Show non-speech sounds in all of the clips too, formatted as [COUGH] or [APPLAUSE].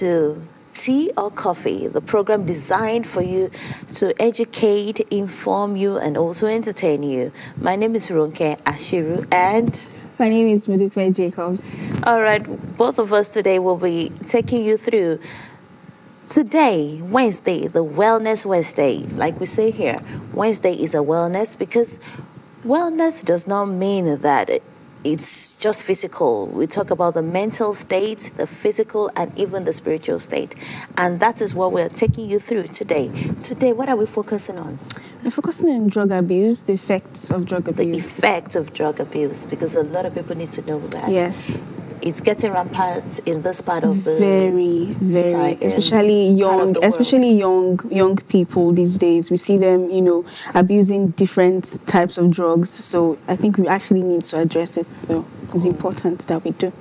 To Tea or Coffee, the program designed for you to educate, inform you, and also entertain you. My name is Ronke Ashiru, and my name is Modupe Jacobs. All right, both of us today will be taking you through today, Wednesday, the Wellness Wednesday. Like we say here, Wednesday is a wellness because wellness does not mean that it's just physical. We talk about the mental state, the physical, and even the spiritual state. And that is what we're taking you through today. Today, what are we focusing on? We're focusing on drug abuse, the effects of drug abuse. The effect of drug abuse, because a lot of people need to know that. Yes it's getting rampant in this part of the very very especially young especially young young people these days. We see them you know abusing different types of drugs. So i think we actually need to address it. So it's important that we do.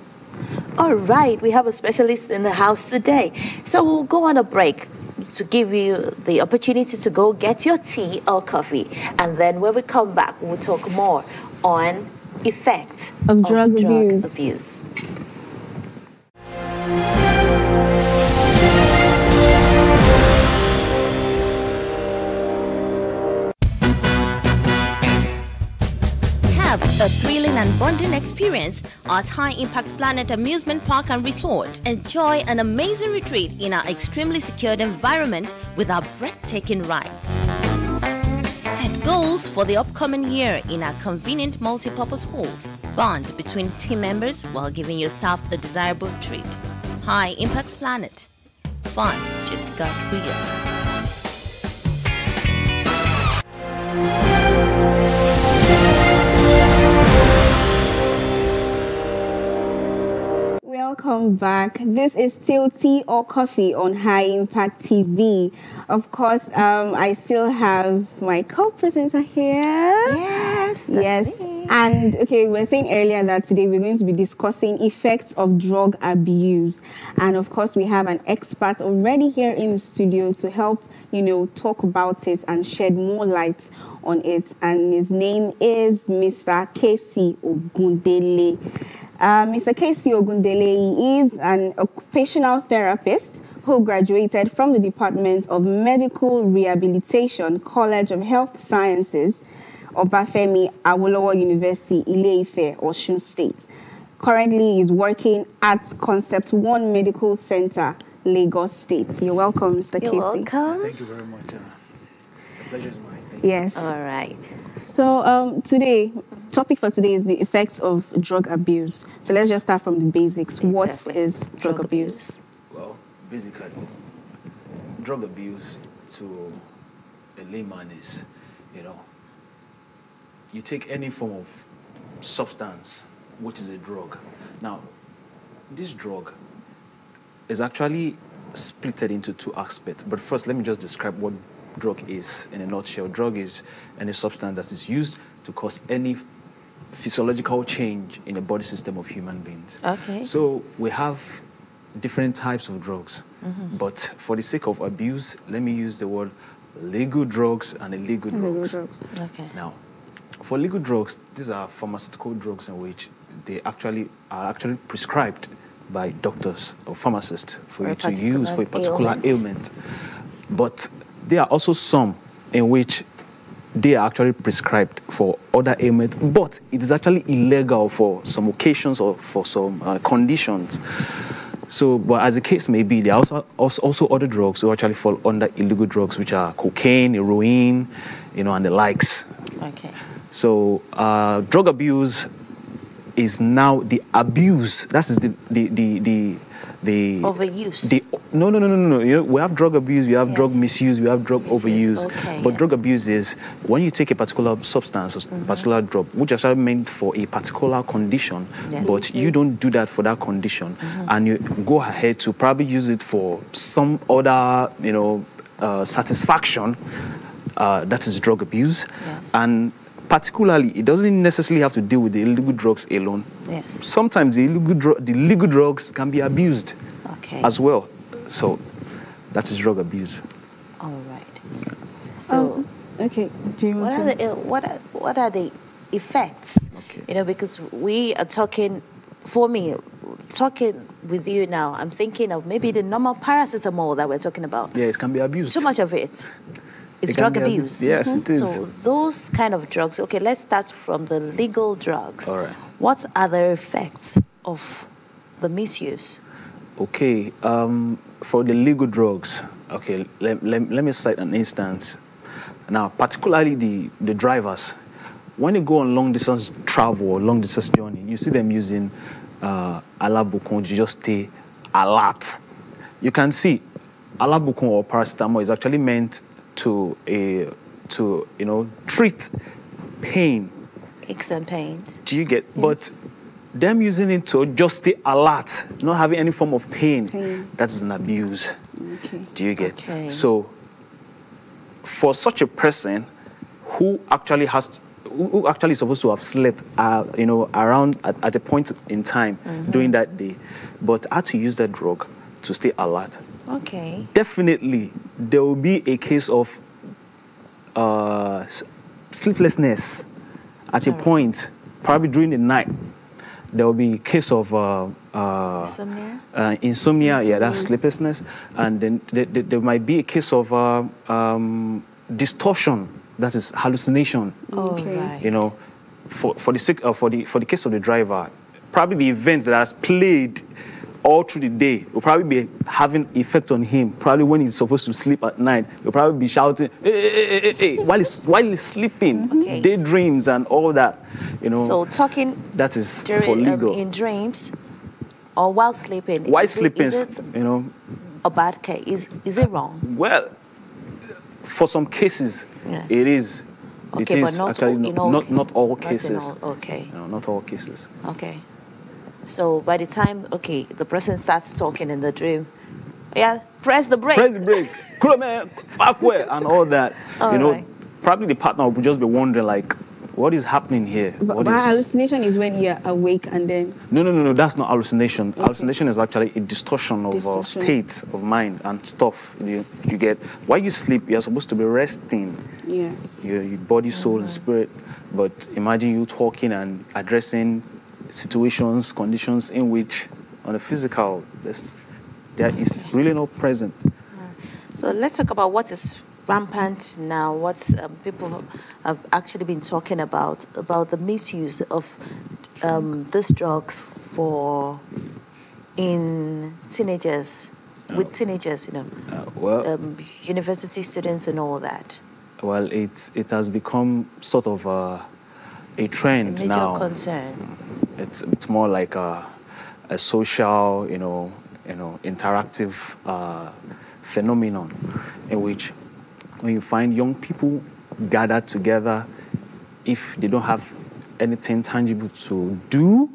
All right we have a specialist in the house today. So we'll go on a break to give you the opportunity to go get your tea or coffee. And then when we come back we'll talk more on effect of, of drug, drug abuse. abuse. And bonding experience at High Impact Planet Amusement Park and Resort. Enjoy an amazing retreat in our extremely secured environment with our breathtaking rides Set goals for the upcoming year in our convenient multi-purpose halls. Bond between team members while giving your staff a desirable treat. High Impacts Planet. Fun just got real. Welcome back. This is still Tea or Coffee on High Impact TV. Of course, um, I still have my co-presenter here. Yes, yes. Me. And okay, we were saying earlier that today we're going to be discussing effects of drug abuse, and of course, we have an expert already here in the studio to help you know talk about it and shed more light on it. And his name is Mr. Casey Ogundele. Uh, Mr. Casey Ogundele is an occupational therapist who graduated from the Department of Medical Rehabilitation, College of Health Sciences, Obafemi Awolowo University, Ile-Ife, Osun State. Currently is working at Concept One Medical Center, Lagos State. You're welcome, Mr. You're Casey. welcome. Thank you very much. Uh, the pleasure is mine. Yes. All right. So um, today, topic for today is the effects of drug abuse. So let's just start from the basics. Exactly. What is drug, drug abuse? abuse? Well, basically, drug abuse to a layman is, you know, you take any form of substance, which is a drug. Now, this drug is actually splitted into two aspects. But first, let me just describe what drug is in a nutshell. Drug is any substance that is used to cause any physiological change in the body system of human beings. Okay. So we have different types of drugs. Mm-hmm. But for the sake of abuse, let me use the word legal drugs and illegal drugs. Drugs. Okay. Now, for legal drugs, these are pharmaceutical drugs in which they actually are actually prescribed by doctors or pharmacists for, for you to use for a particular ailment. ailment. But there are also some in which they are actually prescribed for other ailments, but it is actually illegal for some occasions or for some uh, conditions. So, but as the case may be, there are also, also, other drugs who actually fall under illegal drugs, which are cocaine, heroin, you know, and the likes. Okay. So, uh, drug abuse is now the abuse. That is the the the, the the overuse. The, no, no, no, no, no. You know, we have drug abuse, we have yes. drug misuse, we have drug misuse, overuse. Okay, but yes. drug abuse is when you take a particular substance, a mm-hmm. particular drug, which is meant for a particular condition, yes. but mm-hmm. you don't do that for that condition, mm-hmm. and you go ahead to probably use it for some other, you know, uh, satisfaction. Uh, that is drug abuse, and particularly, it doesn't necessarily have to deal with the illegal drugs alone. Yes. Sometimes the illegal, dro- the legal drugs can be abused okay. as well. So that is drug abuse. All right. So, um, okay. Do you want what, are the, uh, what, are, what are the effects? Okay. You know, because we are talking, for me, talking with you now, I'm thinking of maybe the normal paracetamol that we're talking about. Yeah, it can be abused. Too much of it. It's It drug abuse. Yes, it is. So those kind of drugs. Okay, let's start from the legal drugs. All right. What are the effects of the misuse? Okay, um, for the legal drugs, okay, let, let, let me cite an instance. Now, particularly the, the drivers, when they go on long distance travel or long distance journey, you see them using uh, Alabukun to just stay alert. You can see Alabukun or paracetamol is actually meant to, uh, to you know, treat pain Aches and pains. do you get? But them using it to just stay alert, not having any form of pain, Pain. that's an abuse. Okay. Do you get? Okay. So, for such a person who actually has, who actually is supposed to have slept, uh, you know, around at, at a point in time Mm-hmm. during that day, but had to use that drug to stay alert, Okay. definitely there will be a case of uh, sleeplessness at a point, probably during the night. There will be a case of uh, uh, Insomnia? uh, insomnia, yeah, that's sleeplessness, and then there, there, there might be a case of uh, um, distortion, that is hallucination. Okay. right. You know, for, for the sick, uh, for the for the case of the driver, probably the events that has played all through the day will probably be having effect on him. Probably when he's supposed to sleep at night, he'll probably be shouting hey, hey, hey, hey, [LAUGHS] while he's while he's sleeping, Okay. daydreams and all that. You know, So talking that is during for um, legal. in dreams or while sleeping. while is sleeping, is it you know, a bad case? Is is it wrong? Well, for some cases, Yeah. it is. Okay, it but is not actually all- in not, all not, not all Not cases. all- okay. No, not all cases. Okay. So by the time okay, the person starts talking in the dream, yeah, press the brake. Press the brake, cool man, backward, and all that. All you know, right. probably the partner would just be wondering like, what is happening here? But, What but is- hallucination is when you're awake and then No, no, no, no. That's not hallucination. Hallucination is actually a distortion of uh, Distortion. states of mind and stuff. You, you get while you sleep, you're supposed to be resting. yes. your, your body, soul, and spirit. But imagine you talking and addressing situations, conditions in which, on a physical, there is really not present. So let's talk about what is rampant now. What um, people have actually been talking about about the misuse of um, these drugs for in teenagers, with teenagers, you know, Uh, well, um, university students and all that. well, it's it has become sort of a, a A trend major now. concern. It's it's more like a, a social, you know, you know, interactive uh, phenomenon in which when you find young people gathered together, if they don't have anything tangible to do,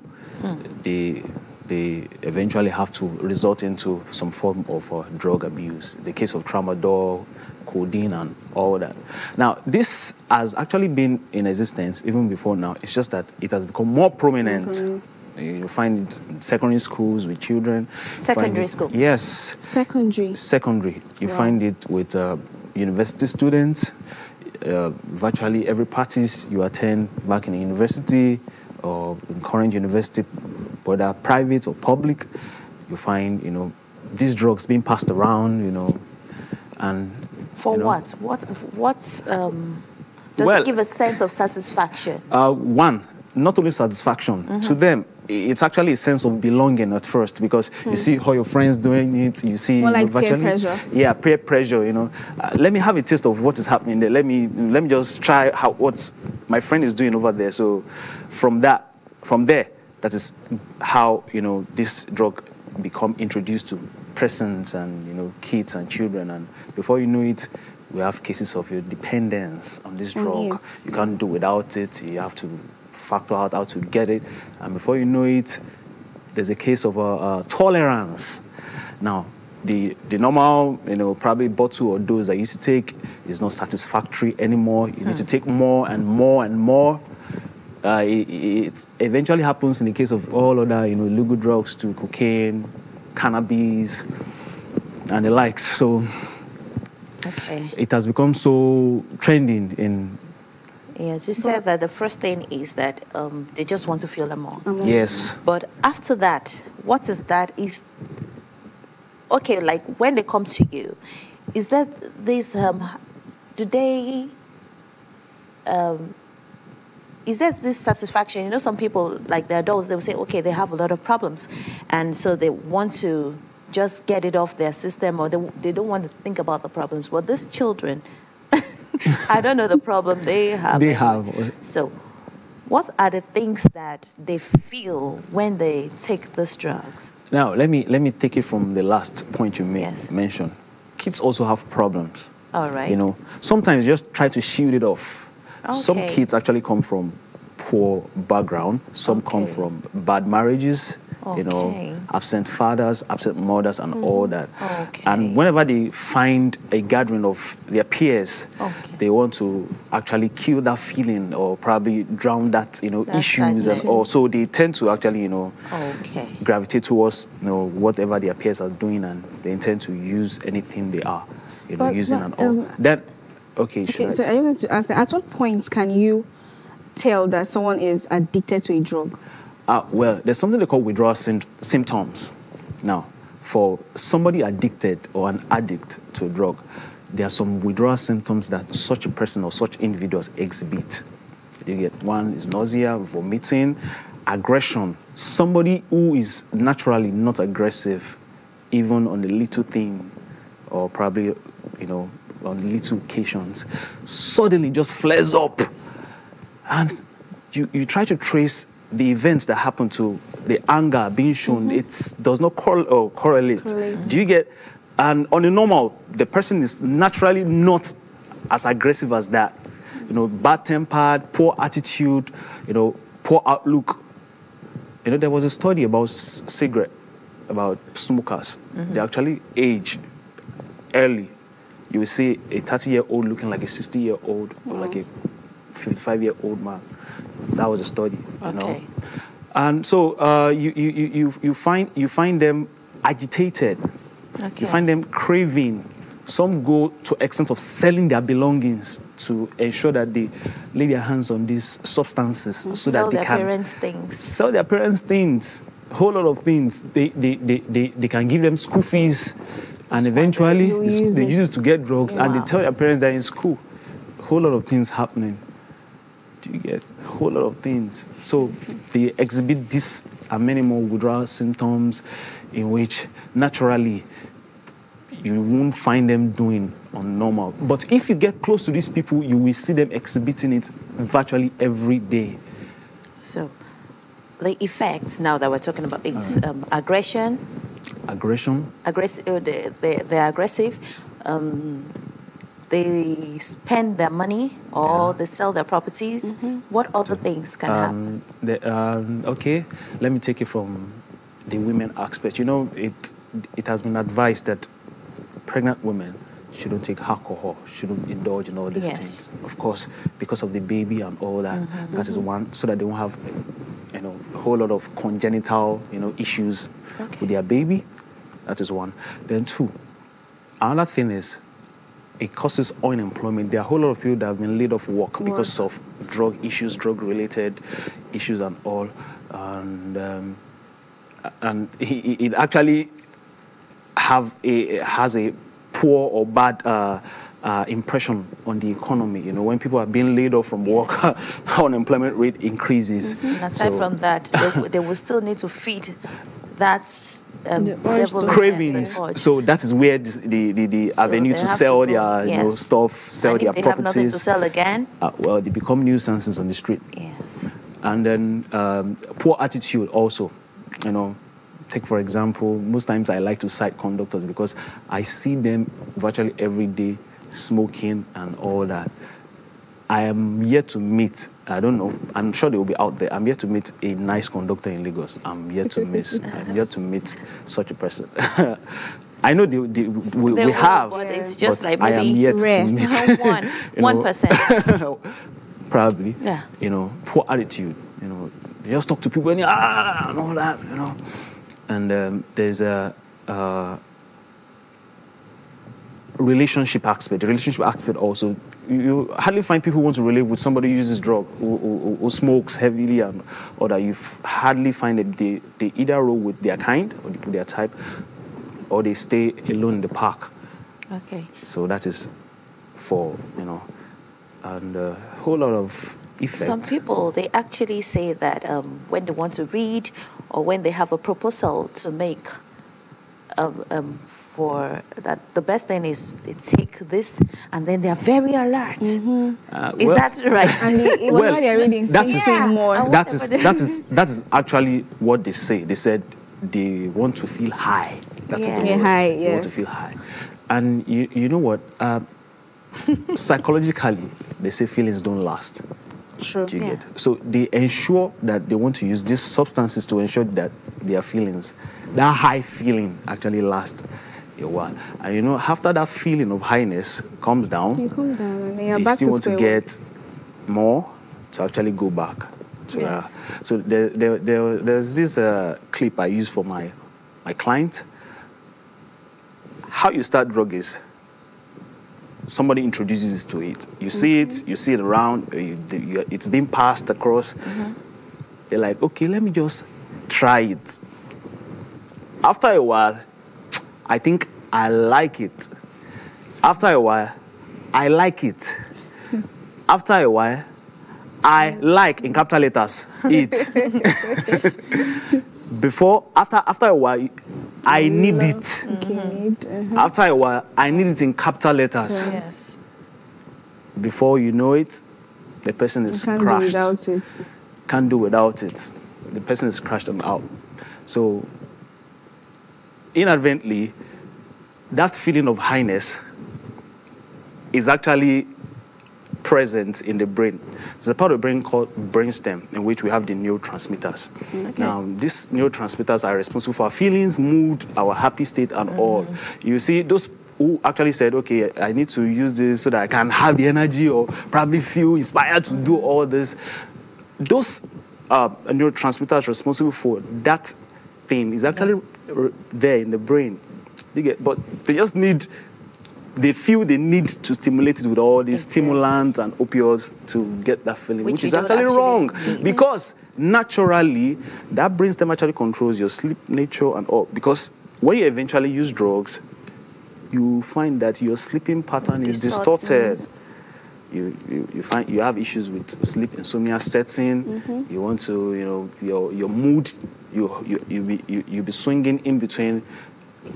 they they eventually have to resort into some form of uh, drug abuse. The case of tramadol, codeine, and all that. Now, this has actually been in existence even before now. It's just that it has become more prominent. prominent. You find it in secondary schools with children. Secondary it- school. Yes, Secondary. secondary. You Wow. find it with uh, university students. Uh, virtually every parties you attend back in the university or in current university, whether private or public, you find you know these drugs being passed around. You know, and For you know, what? What? What? Um, does Well- it give a sense of satisfaction? Uh, one, not only satisfaction Mm-hmm. to them. It's actually a sense of belonging at first because you see all your friends doing it. You see More you like peer pressure. Yeah, peer pressure. You know, uh, let me have a taste of what is happening there. Let me let me just try how what my friend is doing over there. So, from that, from there, that is how you know this drug become introduced to persons and you know kids and children. And before you know it, we have cases of your dependence on this drug. You can't do without it. You have to factor out how to get it, and before you know it, there's a case of uh, uh, tolerance. Now, the the normal, you know, probably bottle or dose that you used to take is not satisfactory anymore. You need to take more and more and more. Uh, it, it eventually happens in the case of all other, you know, illegal drugs to cocaine, cannabis, and the likes. So Okay. it has become so trending in Yes, you said that the first thing is that um, they just want to feel them more. Um, yes. But after that, what is that? Is okay, like when they come to you, is that this um, do they um, is there this satisfaction? You know, some people, like the adults, they will say, okay, they have a lot of problems. And so they want to just get it off their system or they, they don't want to think about the problems. But these children, [LAUGHS] I don't know the problem they have. They have. So, what are the things that they feel when they take these drugs? Now, let me, let me take it from the last point you made, yes. mentioned. Kids also have problems. All right. You know, sometimes just try to shield it off Okay. Some kids actually come from poor background. Some okay. come from bad marriages. Okay. You know, absent fathers, absent mothers, and mm. all that. And whenever they find a gathering of their peers, they want to actually kill that feeling or probably drown that, you know, That's issues and all. So they tend to actually, you know, gravitate towards, you know, whatever their peers are doing, and they intend to use anything they are, you know, but, using but, and all. Um, then Okay, okay so I wanted to ask that at what point can you tell that someone is addicted to a drug? Uh, well, there's something they call withdrawal symptoms. Now, for somebody addicted or an addict to a drug, there are some withdrawal symptoms that such a person or such individuals exhibit. You get one is nausea, vomiting, aggression. Somebody who is naturally not aggressive, even on a little thing, or probably, you know, on little occasions, suddenly just flares up. And you, you try to trace the events that happen to the anger being shown. Mm-hmm. It does not cor- oh, correlate. correlate. Do you get? And on a normal, the person is naturally not as aggressive as that. You know, bad tempered, poor attitude, you know, poor outlook. You know, there was a study about cigarette, about smokers. Mm-hmm. They actually age early you will see a 30 year old looking like a 60 year old or like a 55 year old man. That was a study, you okay. know. And so uh, you, you, you, you, find, you find them agitated. Okay. You find them craving. Some go to extent of selling their belongings to ensure that they lay their hands on these substances and so that they can sell their parents things. sell their parents things. A whole lot of things. They, they, they, they, they can give them school fees and eventually they, use, they use it to get drugs wow. and they tell their parents they're in school. A whole lot of things happening. Do you get a whole lot of things? So they exhibit this and many more withdrawal symptoms in which naturally you won't find them doing on normal. But if you get close to these people, you will see them exhibiting it virtually every day. So the effects now that we're talking about it's um, aggression, aggression. Aggressive. Uh, they, they, they're aggressive. Um, they spend their money or yeah. they sell their properties. Mm-hmm. What other things can um, happen? The, um, okay, let me take it from the women aspect. You know, it it has been advised that pregnant women shouldn't take alcohol, shouldn't indulge in all these yes. things. Of course, because of the baby and all that. Mm-hmm, that is mm-hmm. one, so that they won't have, you know, a whole lot of congenital, you know, issues okay. with their baby. That is one. Then two, another thing is it causes unemployment. There are a whole lot of people that have been laid off work because of drug issues, drug related issues, and all. And um, and it, actually have a has a poor or bad. Uh, uh, impression on the economy. You know, when people are being laid off from work, [LAUGHS] unemployment rate increases. Mm-hmm. aside so, from that, they, they will still need to feed that um, cravings. So that is where this, the, the, the so avenue to sell to their yes. you know, stuff, sell and their they properties. Have nothing to sell again. Uh, well, they become nuisances on the street. Yes. And then um, poor attitude also. You know, take for example, most times I like to cite conductors because I see them virtually every day smoking and all that. I am yet to meet, I don't know, I'm sure they will be out there. I'm yet to meet a nice conductor in Lagos. I'm yet to miss, [LAUGHS] I'm yet to meet such a person. [LAUGHS] I know they, they, we, we have, but it's just but like maybe I am yet rare. to meet [LAUGHS] one, one percent. Probably. Yeah. You know, poor attitude. You know, just talk to people and ah and all that. You know, and um, there's a. Uh, relationship aspect. The relationship aspect also you hardly find people who want to relate with somebody who uses drug, who, who, who smokes heavily, and or that you hardly find that they, they either roll with their kind or their type, or they stay alone in the park. Okay. So that is for you know, and a whole lot of effect. Some people they actually say that um, when they want to read or when they have a proposal to make. Um, um, for that the best thing is they take this and then they are very alert. Mm-hmm. Uh, is well, that right? and they, well, they're reading, that is, yeah, more. That is, that is that is actually what they say. They said they want to feel high. That's yeah. what they high, yes. They want to feel high. And you, you know what? Uh, [LAUGHS] psychologically, they say feelings don't last. True. Do you yeah. get? So they ensure that they want to use these substances to ensure that their feelings, that high feeling, actually lasts a while. And you know, after that feeling of highness comes down, you come down and you're they back still to want to get more to actually go back. To, yes. uh, so there, there, there, there's this uh, clip I use for my, my client. How you start drug is somebody introduces to it. You see mm-hmm. it, you see it around, you, you, it's being passed across. Mm-hmm. You're like, okay, let me just try it. After a while, I think I like it. After a while, I like it. [LAUGHS] After a while, I like in capital letters it. [LAUGHS] Before, after after a while, I need it. Mm-hmm. After a while, I need it in capital letters. Yes. Before you know it, the person is can't crashed. Do without it. Can't do without it. The person is crashed and out. So inadvertently, that feeling of highness is actually present in the brain. There's a part of the brain called brainstem in which we have the neurotransmitters. Okay. Now, these neurotransmitters are responsible for our feelings, mood, our happy state, and mm. all. You see, those who actually said, okay, I need to use this so that I can have the energy or probably feel inspired to do all this. Those uh, neurotransmitters responsible for that thing is actually there in the brain. You get, but they just need, they feel they need to stimulate it with all these exactly. stimulants and opioids to get that feeling, which, which is actually, actually wrong. Need. Because naturally, that brainstem actually controls your sleep nature and all. Because when you eventually use drugs, you find that your sleeping pattern is distorted. You, you, you, find you have issues with sleep insomnia setting. Mm-hmm. You want to, you know, your, your mood, you, you, you, be, you, you be swinging in between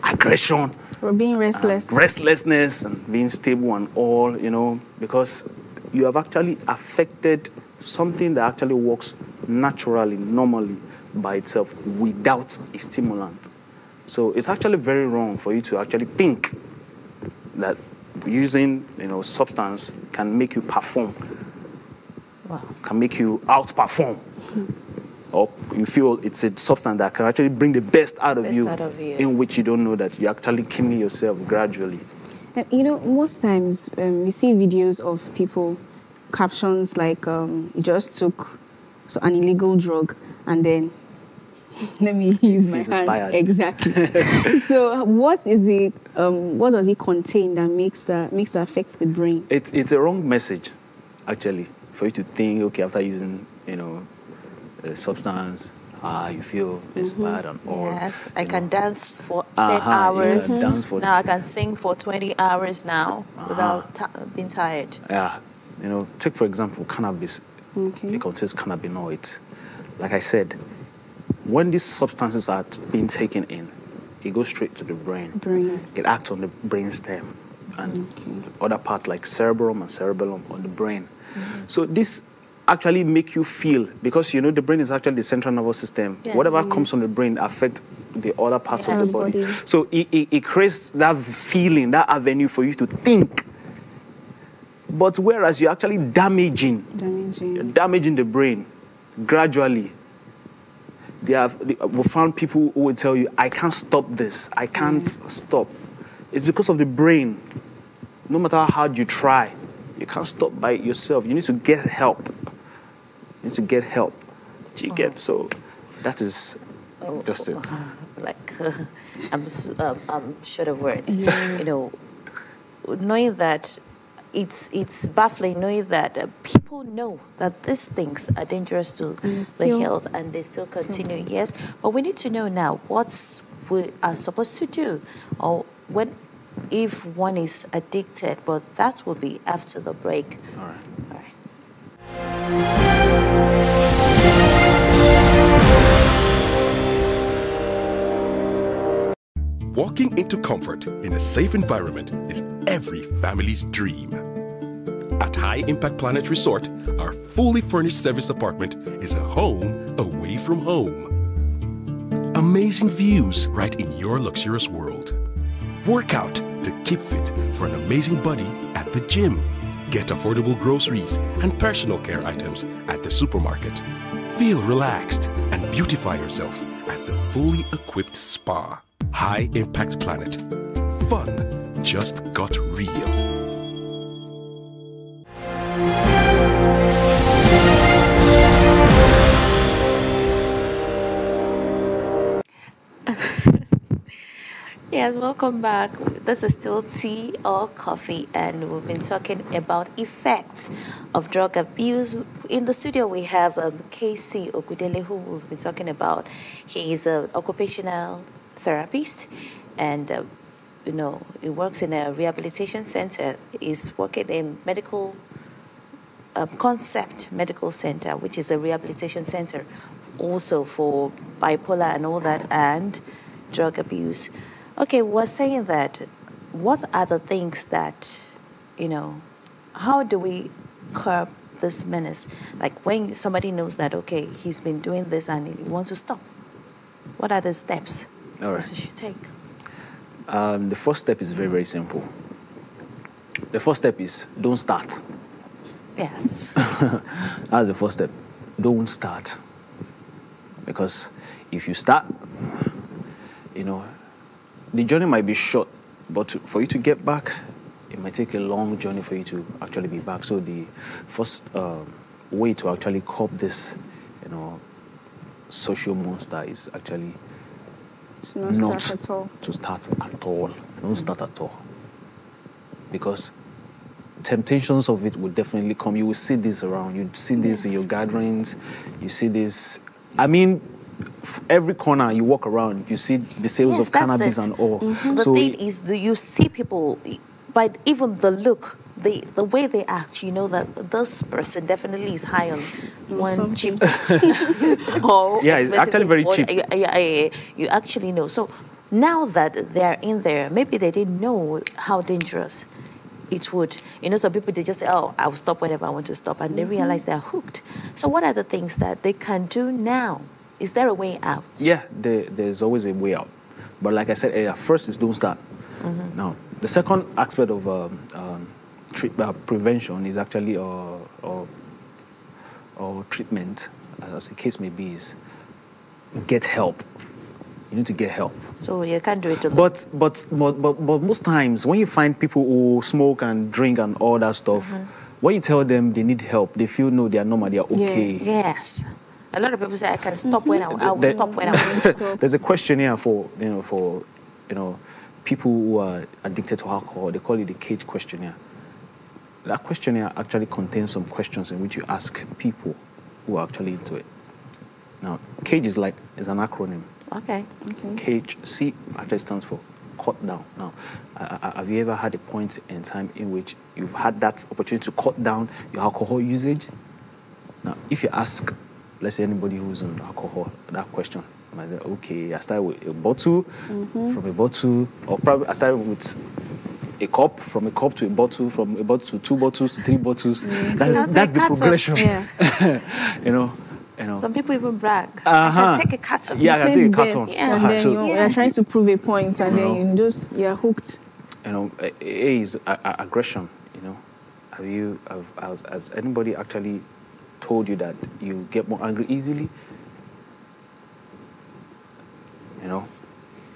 aggression. Or being restless. restlessness and being stable and all, you know, because you have actually affected something that actually works naturally, normally by itself without a stimulant. So it's actually very wrong for you to actually think that using you know substance can make you perform, wow. can make you outperform. Mm-hmm or you feel it's a substance that can actually bring the best out of, best you, out of you, in which you don't know that you're actually killing yourself gradually. You know, most times um, we see videos of people captions like um, just took so an illegal drug and then [LAUGHS] let me use my hand inspired. exactly. [LAUGHS] so, what is the um, what does it contain that makes that makes that affect the brain? It's it's a wrong message, actually, for you to think okay after using you know uh, substance, ah, you feel inspired mm-hmm. and all. Yes, I can know. dance for uh-huh, 10 hours. Mm-hmm. For now I can sing for 20 hours now uh-huh. without t- being tired. Yeah, you know, take for example cannabis. Okay. It contains cannabinoids. Like I said, when these substances are being taken in, it goes straight to the brain. brain. It acts on the brain stem and okay. other parts like cerebrum and cerebellum on the brain. Mm-hmm. So this actually make you feel because you know the brain is actually the central nervous system. Yes. Whatever mm-hmm. comes from the brain affects the other parts of the body. body. So it, it, it, creates that feeling, that avenue for you to think. But whereas you're actually damaging, damaging, you're damaging the brain gradually. They have we found people who will tell you, "I can't stop this. I can't mm. stop." It's because of the brain. No matter how hard you try, you can't stop by yourself. You need to get help need to get help. Do you get? So that is oh, just it. [LAUGHS] Like, uh, [LAUGHS] I'm, um, I'm short of words. You know, knowing that it's it's baffling knowing that uh, people know that these things are dangerous to the health and they still continue. Still. Yes, but we need to know now what we are supposed to do, or when if one is addicted. But that will be after the break. All right. All right. Walking into comfort in a safe environment is every family's dream. At High Impact Planet Resort, our fully furnished service apartment is a home away from home. Amazing views right in your luxurious world. Work out to keep fit for an amazing body at the gym. Get affordable groceries and personal care items at the supermarket. Feel relaxed and beautify yourself at the fully equipped spa. High Impact Planet. Fun just got real. [LAUGHS] yes, welcome back. This is still tea or coffee, and we've been talking about effects of drug abuse. In the studio, we have um, Casey Ogundele, who we've been talking about. He is an occupational therapist, and uh, you know he works in a rehabilitation center. He's working in medical um, concept medical center, which is a rehabilitation center, also for bipolar and all that, and drug abuse. Okay, we're saying that. What are the things that, you know, how do we curb this menace? Like when somebody knows that, okay, he's been doing this and he wants to stop. What are the steps? All right. should take? Um, the first step is very, very simple. The first step is don't start. Yes. [LAUGHS] [LAUGHS] That's the first step. Don't start. Because if you start, you know, the journey might be short, but to, for you to get back, it might take a long journey for you to actually be back. So the first uh, way to actually cope this, you know, social monster is actually to not, not start at all. To start at all. Don't start at all. Because temptations of it will definitely come. You will see this around. You see this yes. in your gatherings. You see this. I mean, every corner you walk around, you see the sales yes, of cannabis it. and all. Mm-hmm. So the thing is, do you see people, by even the look, the the way they act, you know that this person definitely is high on one cheap [LAUGHS] [LAUGHS] or yeah, it's actually very cheap. Yeah, yeah, yeah, you actually know. So now that they're in there, maybe they didn't know how dangerous it would. You know, some people they just say, "Oh, I'll stop whenever I want to stop," and mm-hmm. they realize they're hooked. So, what are the things that they can do now? Is there a way out? Yeah, there, there's always a way out. But like I said earlier, first is don't start. Mm-hmm. Now, the second aspect of um, um, treat, uh, prevention is actually or, or, or treatment, as the case may be, is get help. You need to get help. So you can't do it alone. But, but, but, but, but most times, when you find people who smoke and drink and all that stuff, mm-hmm. when you tell them they need help, they feel no, they are normal, they are okay. Yes. yes. A lot of people say I can stop when I, I will stop when I want to [LAUGHS] stop. There's a questionnaire for you know for you know people who are addicted to alcohol. They call it the cage questionnaire that questionnaire actually contains some questions in which you ask people who are actually into it. Now, CAGE is like is an acronym. Okay. okay. CAGE C actually stands for cut down. Now, uh, have you ever had a point in time in which you've had that opportunity to cut down your alcohol usage? Now, if you ask, let's say anybody who's on alcohol, that question, might say, okay, I started with a bottle, mm-hmm. from a bottle, or probably I started with a cup, from a cup to a bottle, from a bottle to two bottles to three bottles. Mm. That's, that's, that's the progression. Yes. [LAUGHS] you know. You know. Some people even brag. Uh-huh. I can take a carton. Yeah, I can take a carton. Yeah. And then so, you're, yeah. you're, trying to prove a point, and you then know, you just you're hooked. You know, A is a, a aggression. You know, have you have, has, has anybody actually told you that you get more angry easily? You know,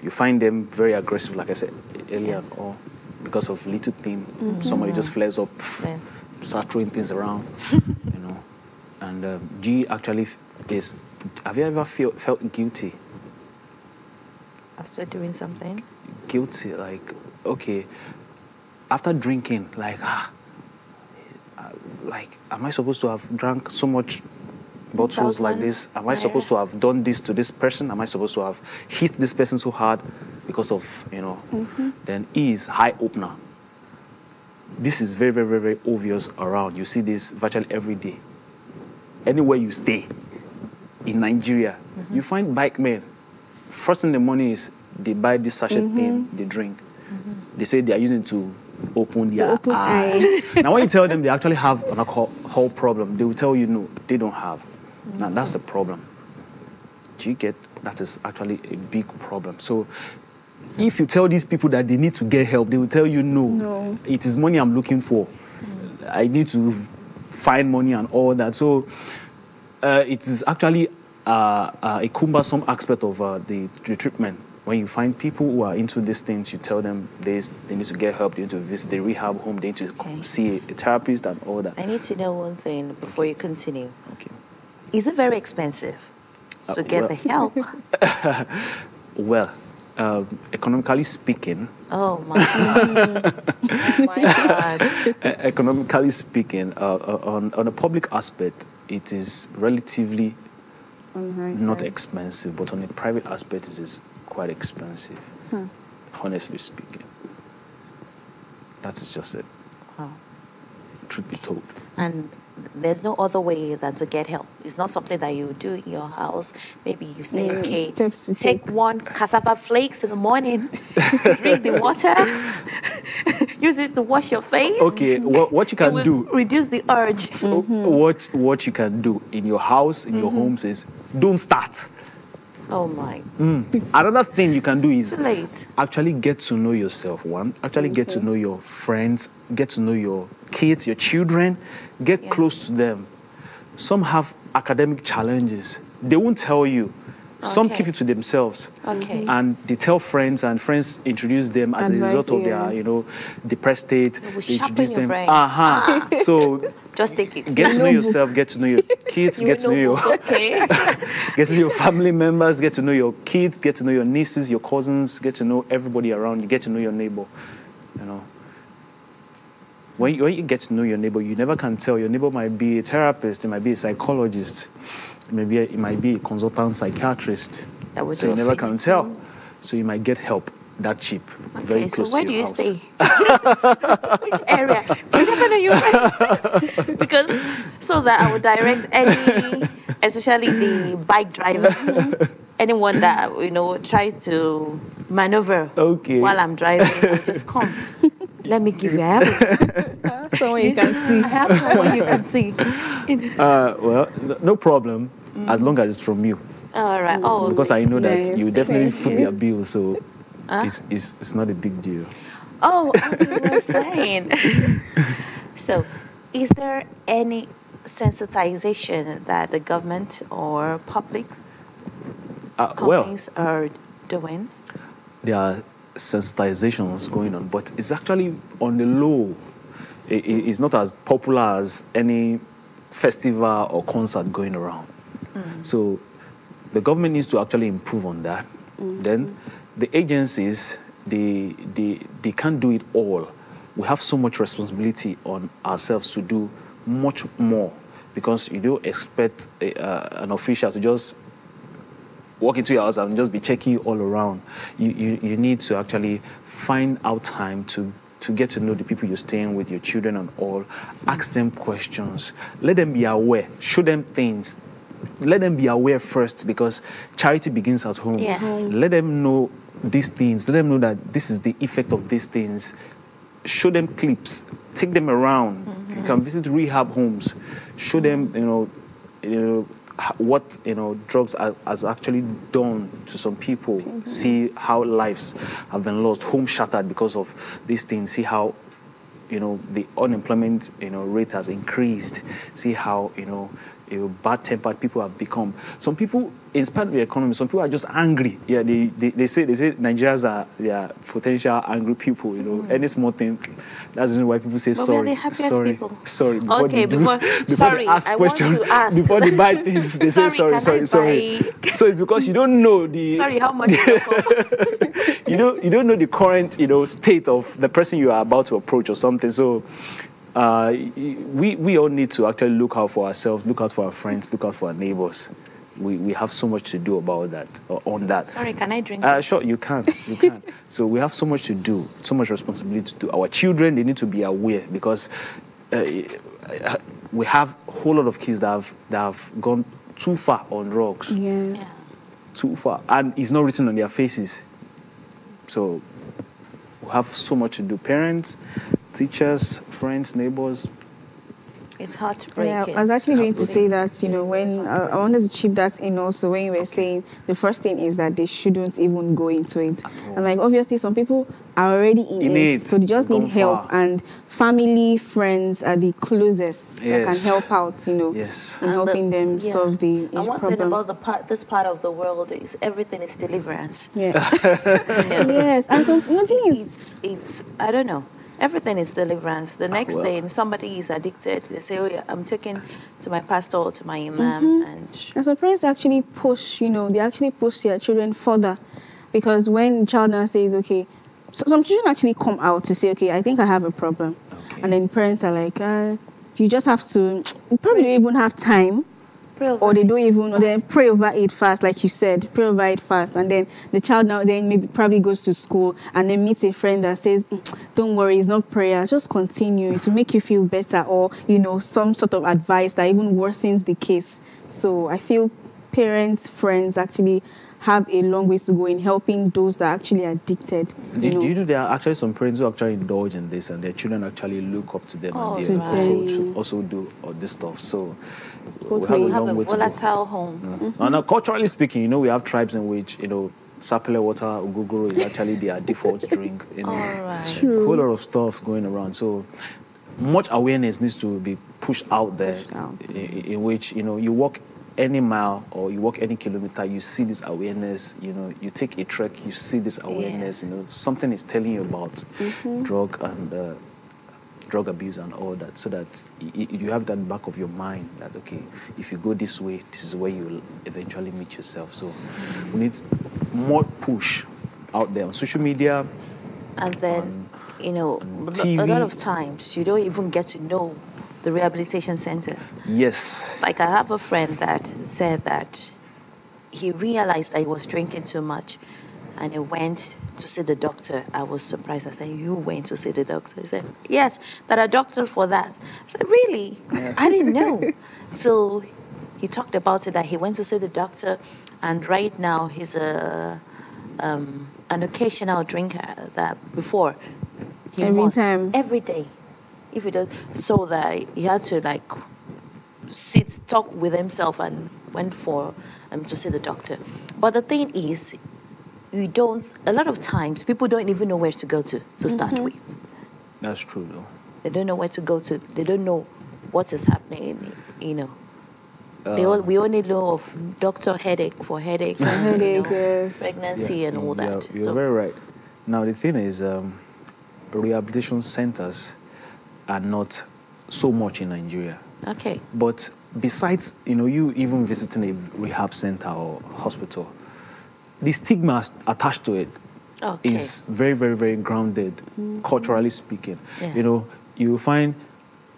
you find them very aggressive, like I said earlier, yes. or because of little thing. Mm-hmm. Somebody just flares up, yeah. start throwing things around, [LAUGHS] you know. And um, G actually is. Have you ever feel, felt guilty? After doing something? Guilty, like okay, after drinking, like ah, like, am I supposed to have drank so much bottles like this? Am I supposed to have done this to this person? Am I supposed to have hit this person so hard because of, you know? Mm-hmm. Then E is eye opener. This is very, very, very, very obvious around. You see this virtually every day. Anywhere you stay in Nigeria, mm-hmm. you find bike men. First thing in the morning is they buy this sachet mm-hmm. thing, they drink. Mm-hmm. They say they are using to open their open eyes. now, when you [LAUGHS] tell them they actually have an alcohol problem, they will tell you no, they don't have. Now, that's the problem. Do you get that is actually a big problem. So, if you tell these people that they need to get help, they will tell you no. No. It is money I'm looking for. Mm. I need to find money and all that. So, uh, it is actually uh, uh, a cumbersome aspect of uh, the, the treatment when you find people who are into these things, you tell them they, they need to get help, they need to visit the rehab home, they need to okay. see a, therapist and all that. I need to know one thing before okay. you continue. Okay. Is it very expensive to uh, get well, the help? [LAUGHS] well, uh, economically speaking. Oh my god! [LAUGHS] oh my god! economically speaking, uh, uh, on on a public aspect, it is relatively not expensive, but on a private aspect, it is quite expensive, hmm. honestly speaking. That is just it. Wow. Truth be told. And there's no other way than to get help. It's not something that you do in your house. Maybe you say, mm, okay, take, take one cassava flakes in the morning, [LAUGHS] drink the water, [LAUGHS] use it to wash your face. Okay, what, what you can do reduce the urge. Mm-hmm. [LAUGHS] What what you can do in your house, in mm-hmm. your homes is don't start. Oh my. Mm. Another thing you can do is actually get to know yourself. One, actually okay. get to know your friends, get to know your kids, your children, get yeah. close to them. Some have academic challenges. They won't tell you. Okay. Some keep it to themselves. Okay. And they tell friends, and friends introduce them as Advice, a result of their, you know, depressed state. They introduce them. Uh-huh. Ah. [LAUGHS] So just take it. Get to know yourself, get to know your kids, you get to know your [LAUGHS] okay. [LAUGHS] get to know your family members, get to know your kids, get to know your nieces, your cousins, get to know everybody around you, get to know your neighbor. When you, when you get to know your neighbor, you never can tell. Your neighbor might be a therapist, it might be a psychologist, it might be a, it might be a consultant psychiatrist. That so you never can tell. So you might get help that cheap, okay, very close so where do you house. stay? [LAUGHS] Which area? We're not gonna use [LAUGHS] because so that I would direct any, especially the bike drivers, anyone that you know tries to maneuver okay. while I'm driving, just come. [LAUGHS] Let me give you. I have someone you can see. I have someone you can [LAUGHS] see. Uh, well, no problem, mm. as long as it's from you. All right. Oh, because I know that yes, you definitely foot their bill, so Huh? It's, it's, it's not a big deal. Oh, as you were saying. so, is there any sensitization that the government or public uh, companies well, are doing? There are sensitizations going on, but it's actually on the low. It, it's not as popular as any festival or concert going around. Mm. So the government needs to actually improve on that. Mm-hmm. Then the agencies, they, they, they can't do it all. We have so much responsibility on ourselves to do much more because you don't expect a, uh, an official to just walk into your house and just be checking you all around. You, you, you need to actually find out time to to get to know the people you're staying with, your children and all. Ask them questions. Let them be aware. Show them things. Let them be aware first because charity begins at home. Yes. Let them know these things, let them know that this is the effect of these things. Show them clips, take them around. Mm-hmm. You can visit rehab homes, show them, you know, you know what you know drugs are, has actually done to some people. Mm-hmm. See how lives have been lost, homes shattered because of these things. See how you know the unemployment you know rate has increased. See how you know you know, bad-tempered people have become. Some people, in spite of the economy, some people are just angry. Yeah, they, they, they say they say Nigerians are they are potential angry people. You know, mm. any small thing. That's the reason why people say but sorry. sorry, people. sorry. Before okay, they before, [LAUGHS] before sorry, they ask I questions, want to ask. before they buy things, they sorry, say sorry, sorry, sorry. so it's because you don't know the. Sorry, how much? you don't [LAUGHS] you don't know the current you know state of the person you are about to approach or something. So uh, we, we all need to actually look out for ourselves, look out for our friends, look out for our neighbors. We, we have so much to do about that, uh, on that. Sorry, can I drink uh, Sure, you can. You can. [LAUGHS] so we have so much to do, so much responsibility to do. Our children, they need to be aware because uh, we have a whole lot of kids that have, that have gone too far on drugs. Yes. Yeah. Too far. And it's not written on their faces. So we have so much to do. Parents, teachers, friends, neighbors. It's heartbreaking. Yeah, I was actually going to say that, you know, when uh, I wanted to chip that in also when you were saying the first thing is that they shouldn't even go into it. And like obviously some people are already in, in it, it, so they just need help far. and family, friends are the closest yes. that can help out, you know, yes. in and helping the, them yeah. solve the and one problem. thing about the part, this part of the world is everything is deliverance. Yeah. [LAUGHS] yes, and so nothing is. It's, it's I don't know everything is deliverance. The next well. day, somebody is addicted. They say, "Oh, yeah, I'm taking to my pastor or to my imam." Mm-hmm. And as a parents actually push, you know, they actually push their children further, because when child now says, "Okay," so some children actually come out to say, "Okay, I think I have a problem," okay. and then parents are like, uh, "You just have to." You probably don't even have time or they don't even, or then pray over it fast, like you said, pray over it fast, and then the child now then maybe probably goes to school and then meets a friend that says, mm, "Don't worry, it's not prayer, just continue to make you feel better," or you know some sort of advice that even worsens the case. So I feel parents, friends actually have a long way to go in helping those that are actually addicted. Do you, know. do you know there are actually some parents who actually indulge in this and their children actually look up to them oh, and they also, also do all this stuff. So we have a, have a volatile home. Mm-hmm. And uh, culturally speaking, you know, we have tribes in which, you know, sapele water, ogogoro is actually their [LAUGHS] default drink. You know, All right. a whole lot of stuff going around. So much awareness needs to be pushed out there, pushed out. In, in, which you know you walk any mile or you walk any kilometer, you see this awareness. You know, you take a trek, you see this awareness. Yeah. You know, something is telling you about mm-hmm. drug and uh, drug abuse and all that, so that you have that back of your mind that okay, if you go this way, this is where you will eventually meet yourself. So we need more push out there on social media. And then, you know, a lot of times you don't even get to know the rehabilitation center. Yes. Like I have a friend that said that he realized that he was drinking too much and he went to see the doctor. I was surprised. I said, You went to see the doctor? He said, Yes, there are doctors for that. I said, Really? I didn't know. [LAUGHS] so he talked about it that he went to see the doctor, and right now he's a um, an occasional drinker that before he every must, time every day if he does so that he had to like sit talk with himself and went for um, to see the doctor but the thing is you don't a lot of times people don't even know where to go to to start mm-hmm. with that's true though they don't know where to go to they don't know what is happening you know uh, all, we only know of doctor headache for headache, for [LAUGHS] headache, you know, yes. pregnancy, yeah, and all that. You're, you're so, very right. Now the thing is, um, rehabilitation centers are not so much in Nigeria. Okay. But besides, you know, you even visiting a rehab center or hospital, the stigma attached to it okay. is very, very, very grounded, mm-hmm. culturally speaking. Yeah. You know, you find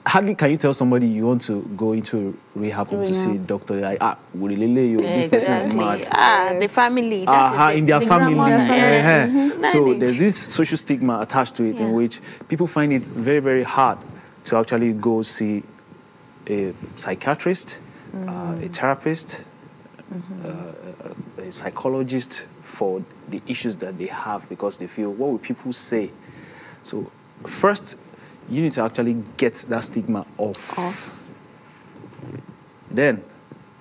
hardly can you tell somebody you want to go into rehab home to see a doctor like ah you this person is mad ah the family uh, in their the family yeah. mm-hmm. so there's this social stigma attached to it yeah. in which people find it very very hard to actually go see a psychiatrist mm-hmm. uh, a therapist mm-hmm. uh, a psychologist for the issues that they have because they feel what will people say so first you need to actually get that stigma off. off. Then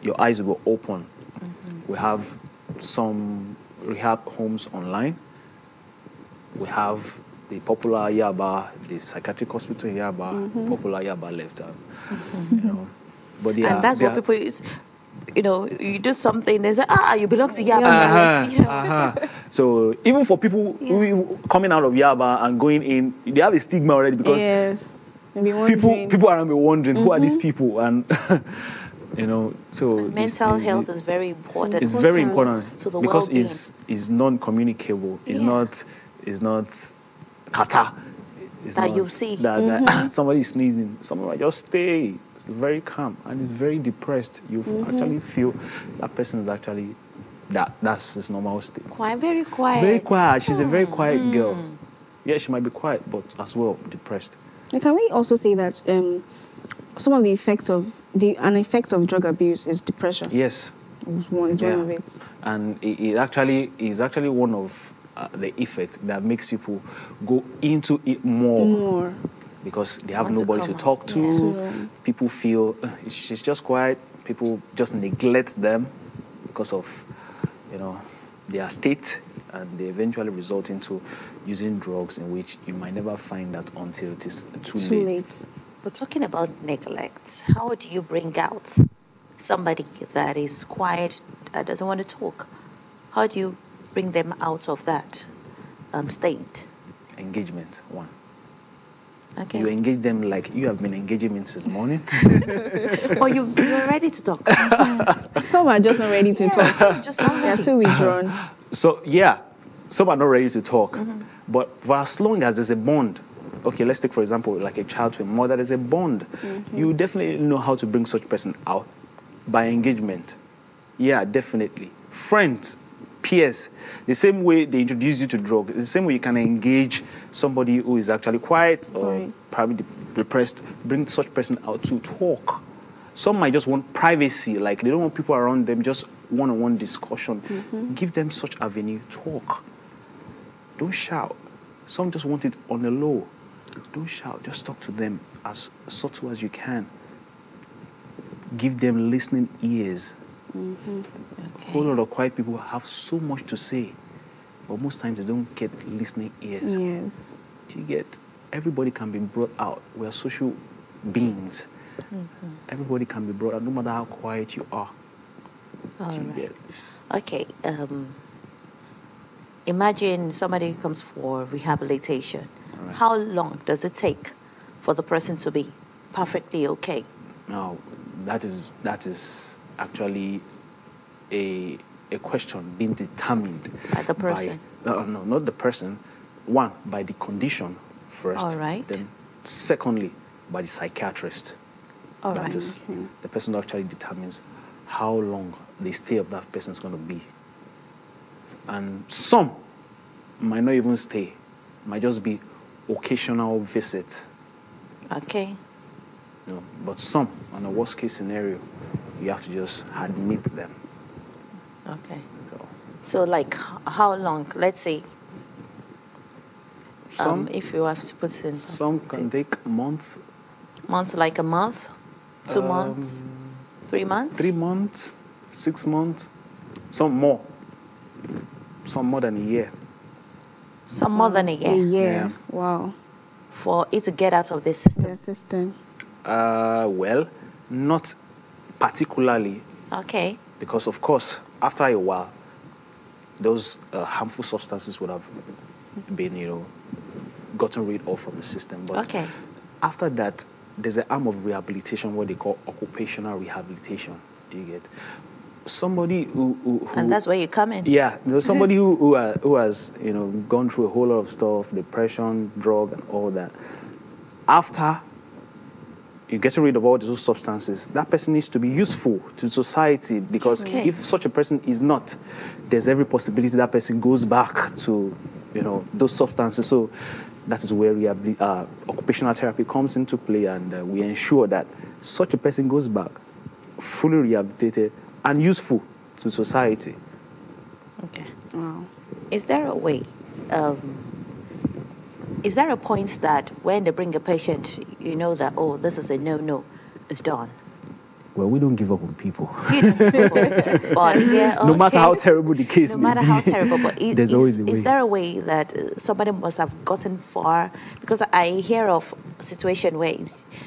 your eyes will open. Mm-hmm. We have some rehab homes online. We have the popular Yaba, the psychiatric hospital in Yaba, mm-hmm. popular Yaba left. Mm-hmm. You know, but yeah, and that's what people use you know, you do something, they say, ah, you belong to Yaba. Uh-huh, [LAUGHS] you know? uh-huh. So even for people yeah. who coming out of Yaba and going in, they have a stigma already because yes. people people me wondering mm-hmm. who are these mm-hmm. people and. [LAUGHS] you know, so and mental health is very important. It's very important because it's, it's non-communicable. It's yeah. not it's not catarrh. It's that you see. That, mm-hmm. that [COUGHS] somebody sneezing, someone might just stay. It's very calm and it's very depressed. You mm-hmm. actually feel that person is actually that that's his normal state. Quiet, very quiet. Very quiet. She's a very quiet mm. girl. Yeah, she might be quiet, but as well depressed. And can we also say that um, some of the effects of the an effect of drug abuse is depression? Yes, it's one, it's yeah. one of it. And it, it actually is actually one of uh, the effect that makes people go into it more. More. Because they have nobody to, to talk to. Yes. People feel uh, she's just quiet. People just neglect them because of, you know, their state, and they eventually result into using drugs in which you might never find that until it is too, too late. late. But talking about neglect, how do you bring out somebody that is quiet, that doesn't want to talk? How do you bring them out of that um, state? Engagement, one. Okay. You engage them like you have been engaging me since morning. [LAUGHS] or you, you're ready to talk. [LAUGHS] some are just not ready to yeah, talk. Just not ready. They're too withdrawn. [LAUGHS] So, yeah, some are not ready to talk. Mm-hmm. But for as long as there's a bond, okay, let's take, for example, like a child to a mother, there's a bond. Mm-hmm. You definitely know how to bring such person out by engagement. Yeah, definitely. Friends, peers, the same way they introduce you to drugs, the same way you can engage somebody who is actually quiet or right. probably depressed, bring such person out to talk. Some might just want privacy, like they don't want people around them, just one-on-one discussion. Mm-hmm. Give them such avenue, talk. Don't shout. Some just want it on the low. Don't shout, just talk to them as subtle as you can. Give them listening ears Mm-hmm. Okay. A whole lot of quiet people have so much to say, but most times they don't get listening ears. Yes. You get everybody can be brought out. We are social beings. Mm-hmm. Everybody can be brought out, no matter how quiet you are. All right. Okay. Um, imagine somebody comes for rehabilitation. Right. How long does it take for the person to be perfectly okay? Now, that is that is actually a, a question being determined by the person. By, uh, no, not the person. One, by the condition first. All right. Then, secondly, by the psychiatrist. All that right. is okay. the person who actually determines how long the stay of that person is going to be. And some might not even stay, might just be occasional visit. Okay. You know, but some, on a worst case scenario, you have to just admit them. Okay. So, so like how long? Let's say. Some, um, if you have to put it in. Some can take months. Months, like a month, two um, months, three months. Three months, six months, some more. Some more than a year. Some more than a year. A year. Yeah. Wow. For it to get out of the system. The system. Uh, well, not particularly. Okay. Because, of course, after a while, those uh, harmful substances would have been, you know, gotten rid of from the system. But okay. after that, there's an arm of rehabilitation, what they call occupational rehabilitation. Do you get? Somebody who, who, who and that's where you come in. Yeah, you know, [LAUGHS] somebody who who, uh, who has you know gone through a whole lot of stuff, depression, drug, and all that. After you're getting rid of all those substances, that person needs to be useful to society because okay. if such a person is not, there's every possibility that person goes back to, you know, those substances. So that is where uh, occupational therapy comes into play, and uh, we ensure that such a person goes back fully rehabilitated and useful to society. Okay. Wow. Is there a way? Um, is there a point that when they bring a patient, you know that, oh, this is a no no, it's done? Well, we don't give up on people. [LAUGHS] You know, but [LAUGHS] yeah, okay. No matter how terrible the case no matter be, how terrible, but [LAUGHS] it, there's is, always a way. Is there a way that uh, somebody must have gotten far? Because I hear of a situation where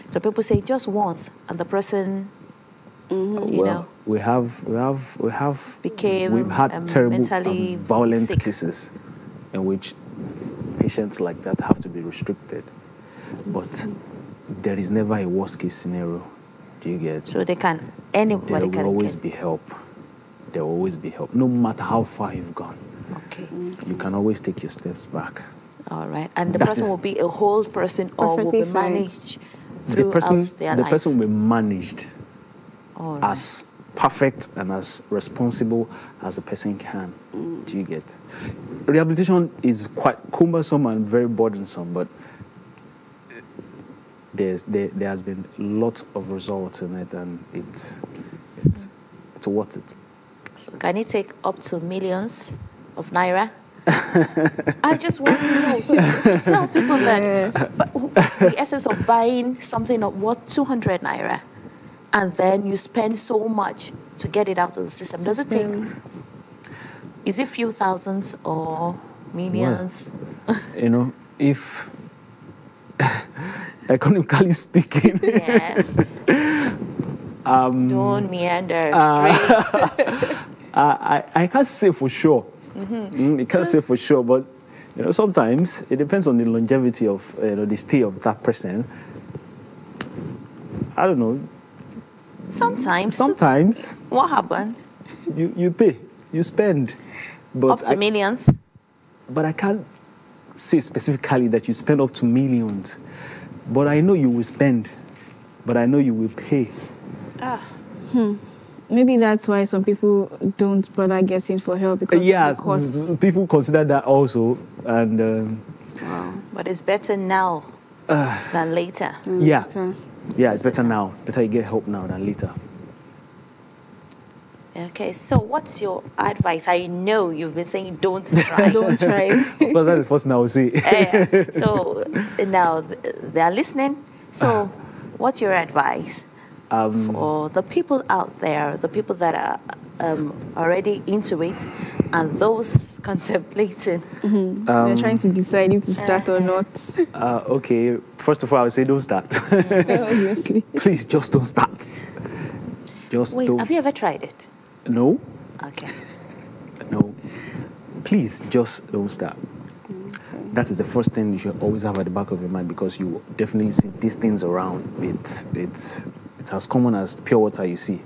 some people say just once, and the person Mm-hmm. You well, know, we have we have we have became we've had um, terrible um, violent sick. cases in which patients like that have to be restricted. But there is never a worst case scenario. Do you get? So they can anybody there can. There will always be help. There will always be help, no matter how far you've gone. Okay. You can always take your steps back. All right. And the that person will be a whole person or will be managed throughout the person, their the life? The person will be managed right. as perfect and as responsible as a person can. Mm. Do you get? Rehabilitation is quite cumbersome and very burdensome, but there's, there, there has been lots of results in it and it's, it's, it's worth it. So can it take up to millions of naira? I just want to know. So to tell people that yes. what's the essence of buying something of worth 200 naira and then you spend so much to get it out of the system? Does it take, is it few thousands or millions? Well, you know, if [LAUGHS] economically speaking. Yes. [LAUGHS] um, Don't meander uh, [LAUGHS] I, I can't say for sure. Mm-hmm. Mm, I can't Just say for sure, but you know, sometimes it depends on the longevity of you know the stay of that person. I don't know. Sometimes. Sometimes. What happens? You you pay, you spend, but up to I, millions. But I can't say specifically that you spend up to millions. But I know you will spend, but I know you will pay. Ah. Hmm. Maybe that's why some people don't bother getting for help because yes, people consider that also, and um, wow. But it's better now uh, than later. Yeah, yeah, it's better now. Better you get help now than later. Okay, so what's your advice? I know you've been saying don't [LAUGHS] try. don't try. well, that's the first thing I will say. [LAUGHS] uh, so now they are listening. So, [SIGHS] what's your advice um, for the people out there, the people that are um, already into it, and those [LAUGHS] contemplating? Mm-hmm. Um, They're trying to decide if to start or not. Uh, okay, first of all, I would say don't start. Obviously. Please, just don't start. Just Wait, don't. have you ever tried it? No. Okay. No. Please just don't start. That is the first thing you should always have at the back of your mind because you definitely see these things around. It's it's it's as common as pure water you see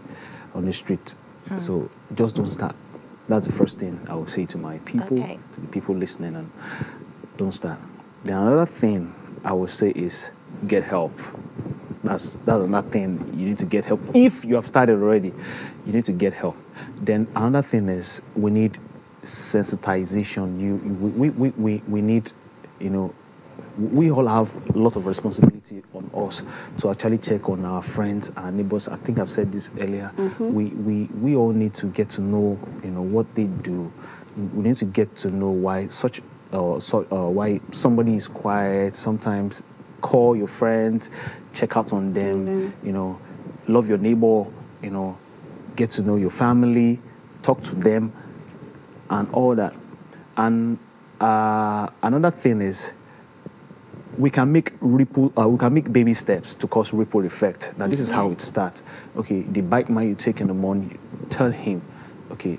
on the street. Hmm. So just don't start. That's the first thing I would say to my people, okay. to the people listening, and don't start. Then another thing I would say is get help. That's that's another thing you need to get help. If you have started already, you need to get help. Then another thing is we need sensitization. You, we, we, we, we need, you know, we all have a lot of responsibility on us to actually check on our friends, our neighbors. I think I've said this earlier. Mm-hmm. We, we, we all need to get to know, you know, what they do. We need to get to know why such, uh, so, uh, why somebody is quiet. Sometimes call your friends, check out on them. Mm-hmm. You know, love your neighbor. You know, get to know your family, talk to them, and all that. And uh, another thing is, we can make ripple, uh, we can make baby steps to cause ripple effect. Now, this is how it starts. Okay, the bike man you take in the morning, tell him, okay,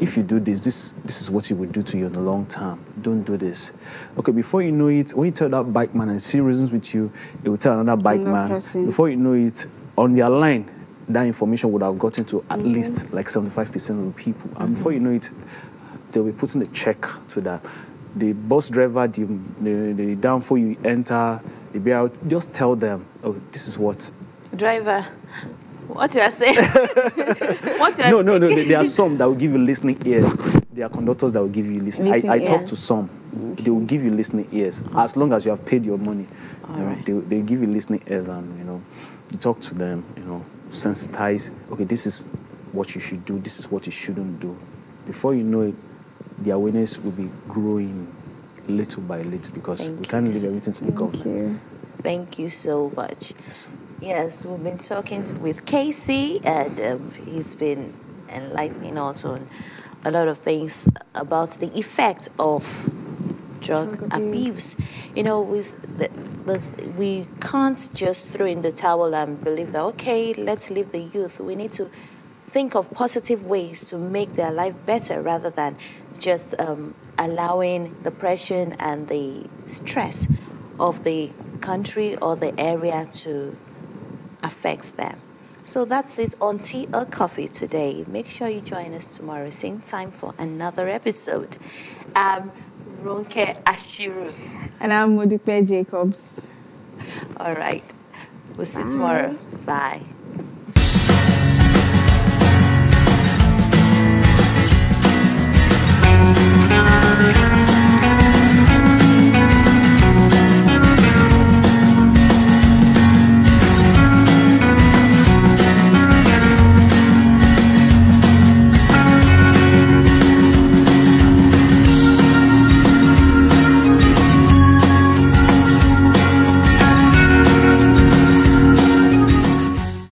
if you do this, this this is what you will do to you in the long term. Don't do this. Okay, before you know it, when you tell that bike man and see reasons with you, it will tell another bike man. Person. Before you know it, on their line, that information would have gotten to at mm-hmm. least like 75% of the people. And before you know it, they'll be putting a check to that. The bus driver, the, the, the danfo you enter, the be out, just tell them, oh, this is what. Driver, what you are saying? [LAUGHS] what you are no, no, no. There are some that will give you listening ears. There are conductors that will give you listening. listening I, I talk to some. Okay. They will give you listening ears as long as you have paid your money. All you know, right. they, they give you listening ears and you know, you talk to them. You know, sensitize, okay, this is what you should do, this is what you shouldn't do. Before you know it, the awareness will be growing little by little because Thank we can't leave everything to the government. You. Thank you so much. Yes. yes, we've been talking with Casey, and um, he's been enlightening us on a lot of things about the effect of drug, drug abuse. abuse. You know, with the, we can't just throw in the towel and believe that, okay, let's leave the youth. We need to think of positive ways to make their life better rather than just um, allowing the pressure and the stress of the country or the area to affect them. So that's it on Tea or Coffee today. Make sure you join us tomorrow, same time for another episode. Um, Ronke Ashiru. And I'm Modupe Jacobs. All right. We'll see you tomorrow. Bye.